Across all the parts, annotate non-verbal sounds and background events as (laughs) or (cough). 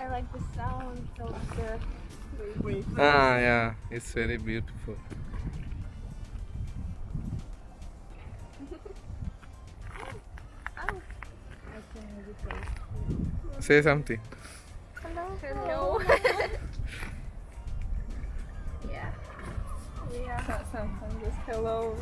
I like the sound of the wave. Ah, yeah, it's very beautiful. (laughs) Say something. Hello. Hello. (laughs) (laughs) yeah. Yeah. Sometimes just hello.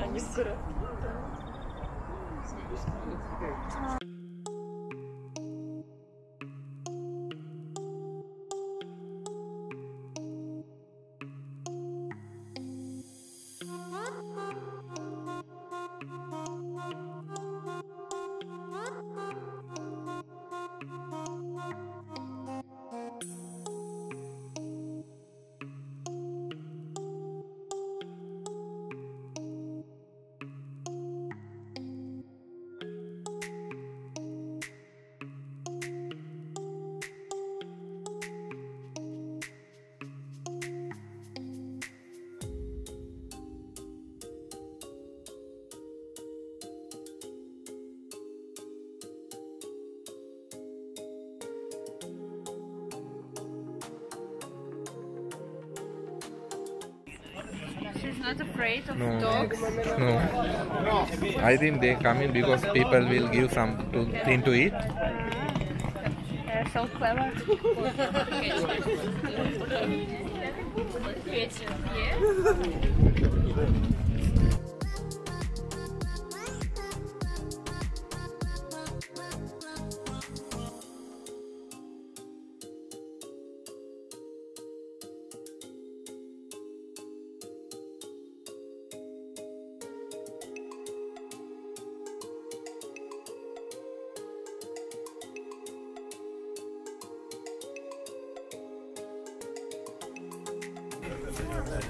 а не в not afraid of No. dogs. No. I think they come in because people will give some to, thing to eat. Uh-huh. They're so clever. (laughs) (laughs) Smile, smile,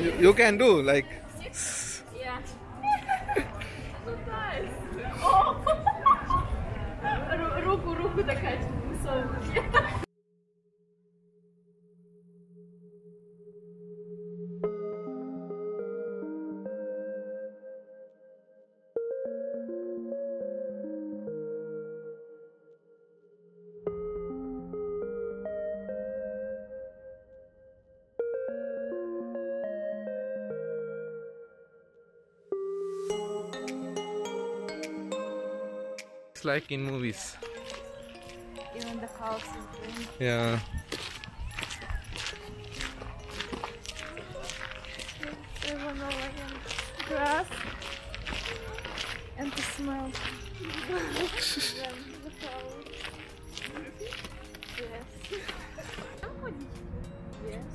You, you can do like like in movies. Even the house is green. Yeah. Everyone grass. And the smell. Then the flowers. Yes. Yes.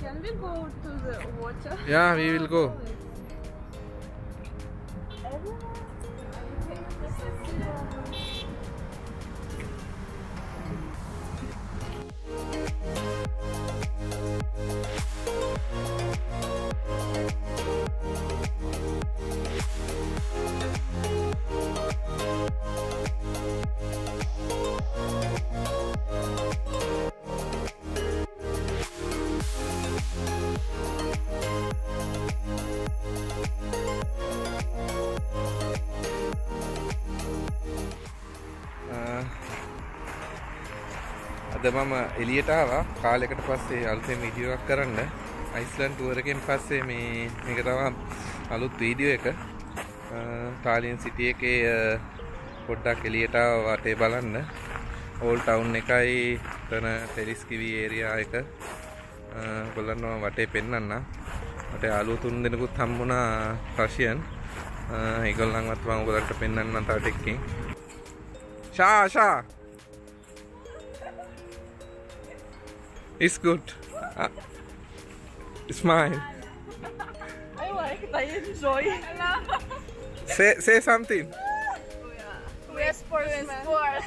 Can we go to the water? Yeah, we will go. අද මම එලියටාවා කාලෙකට පස්සේ අල්තේ මීඩියක් කරන්න. අයිස්ලන් ටුවරකෙන් පස්සේ මේ මේක තම අලුත් වීඩියෝ එක. තාලියන් සිටිය එකේ පොඩ්ඩක් එලියට වටේ බලන්න. ඕල් ටවුන් එකයි තන ටෙලිස්කිවී ඒරයා එක. ගොල්ලන්නවා වටේ පෙන්න්න මට අලු තුන් දෙනකුත් හම්බුණා ප්‍රශයන් ඒගොල්ලන්වත් මං ගොලට පෙන්න්න තවටෙක්කින් ශාශා It's good. Uh, smile. I like it, I enjoy. Say say something. We are sportsmen. Sports.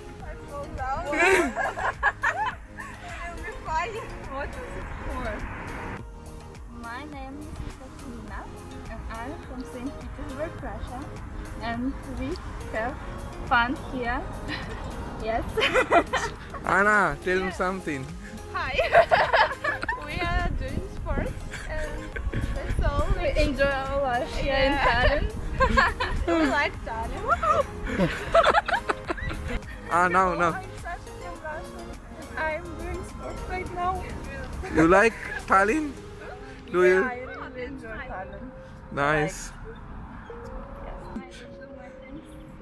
(laughs) (laughs) What is it for? My name is Katrina and I'm from St. Petersburg, Russia. And we have fun here. (laughs) yes. (laughs) Anna, tell them something. Hi. (laughs) we are doing sports and that's all. we enjoy our life here in Yeah. Tallinn. we like Tallinn. Ah, now, now. I'm Sasha from Russia. I'm doing sports right now. You like Tallinn? Do you? I really oh, enjoy Tallinn. Nice.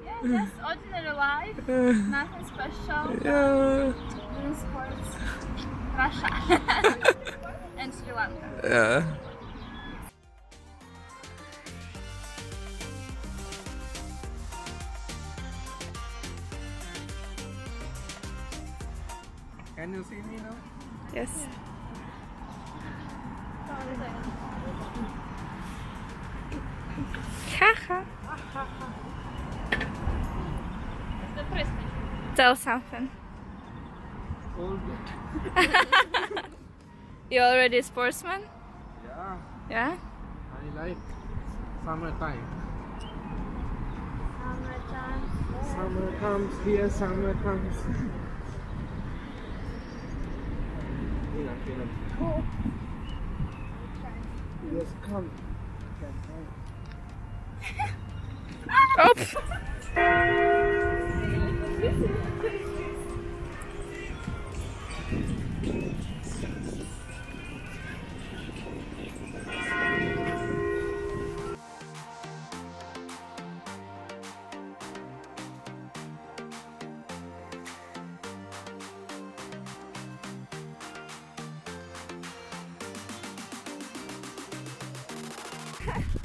Yeah, just ordinary life, (laughs) nothing special. Yeah. Doing sports. Russia (laughs) and Sri Lanka. Yeah. Can you see me now? Yes. Tell something. All good. (laughs) You already a sportsman? Yeah. Yeah. I like summertime. Summertime. Summer comes here, summer comes. (laughs) Yes, come. Oops. So, (laughs)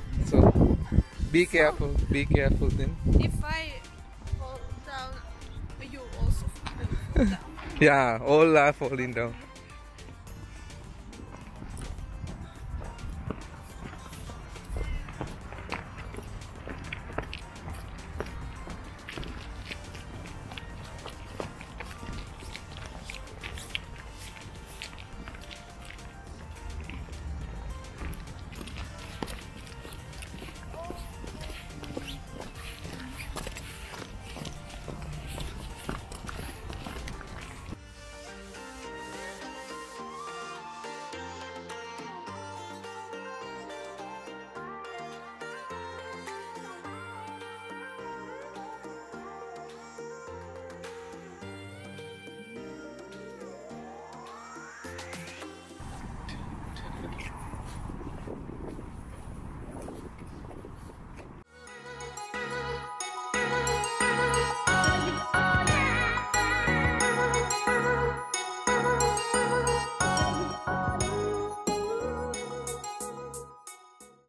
be careful, be careful then. If I fall down, you also fall down. (laughs) Yeah, all are falling down.